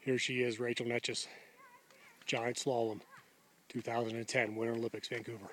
Here she is, Rachel Netches, giant slalom, 2010 Winter Olympics, Vancouver.